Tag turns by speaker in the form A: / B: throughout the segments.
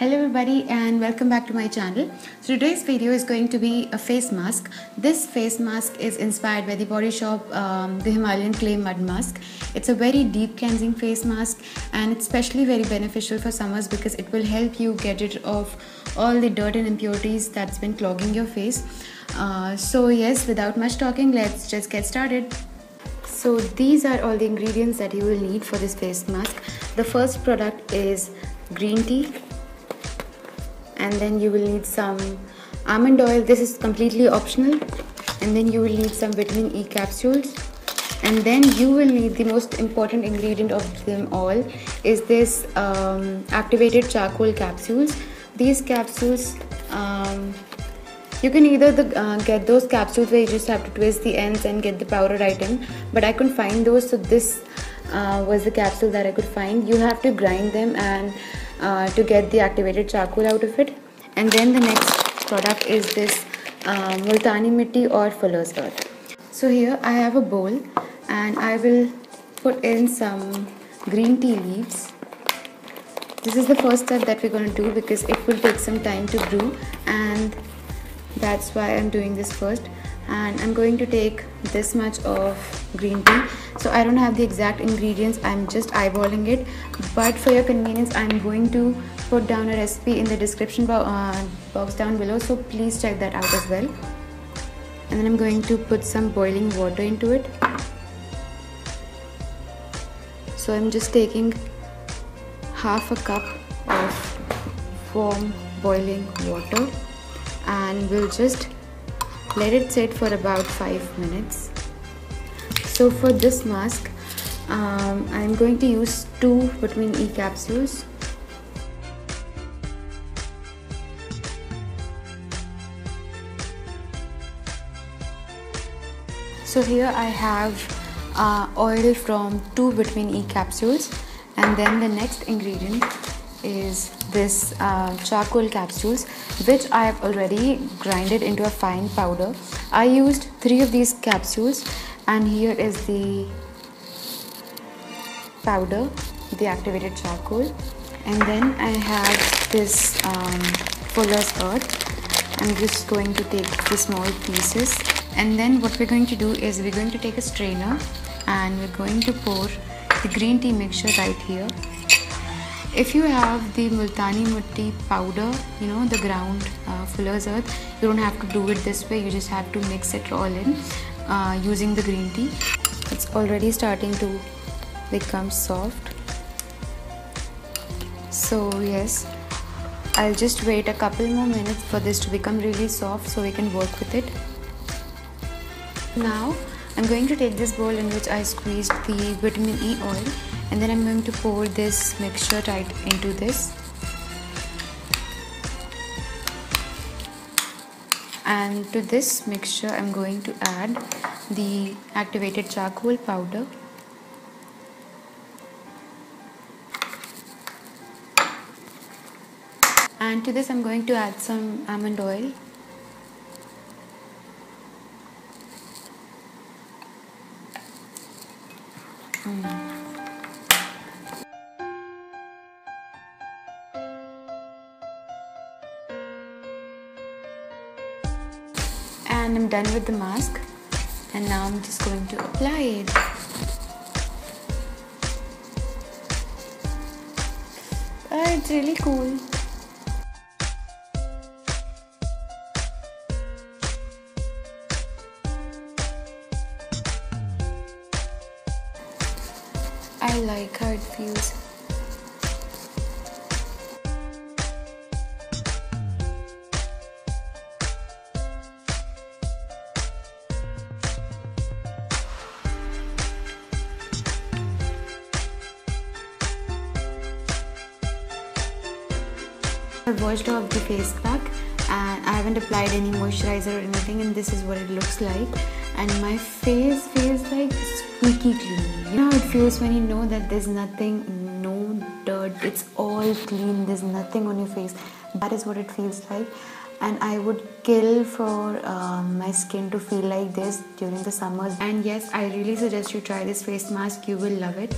A: Hello everybody and welcome back to my channel. So today's video is going to be a face mask. This face mask is inspired by the Body Shop um, the Himalayan Clay Mud Mask. It's a very deep cleansing face mask and it's especially very beneficial for summers because it will help you get rid of all the dirt and impurities that's been clogging your face. Uh, so yes, without much talking, let's just get started. So these are all the ingredients that you will need for this face mask. The first product is green tea and then you will need some almond oil. This is completely optional. And then you will need some vitamin E capsules. And then you will need the most important ingredient of them all is this um, activated charcoal capsules. These capsules um, you can either the, uh, get those capsules where you just have to twist the ends and get the powder right in. But I couldn't find those. So this uh, was the capsule that I could find. You have to grind them and uh, to get the activated charcoal out of it. And then the next product is this uh, multani mitti or fuller's earth so here I have a bowl and I will put in some green tea leaves. This is the first step that we're going to do because it will take some time to brew and that's why I'm doing this first. And I'm going to take this much of green tea. So I don't have the exact ingredients. I'm just eyeballing it but for your convenience I'm going to put down a recipe in the description bo uh, box down below. So please check that out as well. And then I'm going to put some boiling water into it. So I'm just taking half a cup of warm boiling water and we'll just let it sit for about 5 minutes. So for this mask um, I'm going to use two vitamin E capsules. So here I have uh, oil from two vitamin E capsules. And then the next ingredient is this uh, charcoal capsules which I have already grinded into a fine powder. I used three of these capsules. And here is the powder, the activated charcoal and then I have this um, fuller's earth. I'm just going to take the small pieces. And then what we're going to do is we're going to take a strainer and we're going to pour the green tea mixture right here. If you have the multani mitti powder you know the ground uh, fuller's earth you don't have to do it this way. You just have to mix it all in uh, using the green tea. It's already starting to become soft. So yes I'll just wait a couple more minutes for this to become really soft so we can work with it. Now I'm going to take this bowl in which I squeezed the vitamin E oil and then I'm going to pour this mixture right into this. And to this mixture I'm going to add the activated charcoal powder and to this I'm going to add some almond oil. Mm. and I'm done with the mask. And now I'm just going to apply it. It's really cool I like how it feels. I've washed off the face pack I haven't applied any moisturizer or anything and this is what it looks like. And my face feels like squeaky clean. You know how it feels when you know that there's nothing, no dirt, it's all clean, there's nothing on your face. That is what it feels like. And I would kill for um, my skin to feel like this during the summers. And yes I really suggest you try this face mask. You will love it.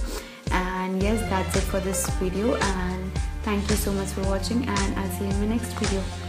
A: And yes that's it for this video. And Thank you so much for watching. And I'll see you in my next video.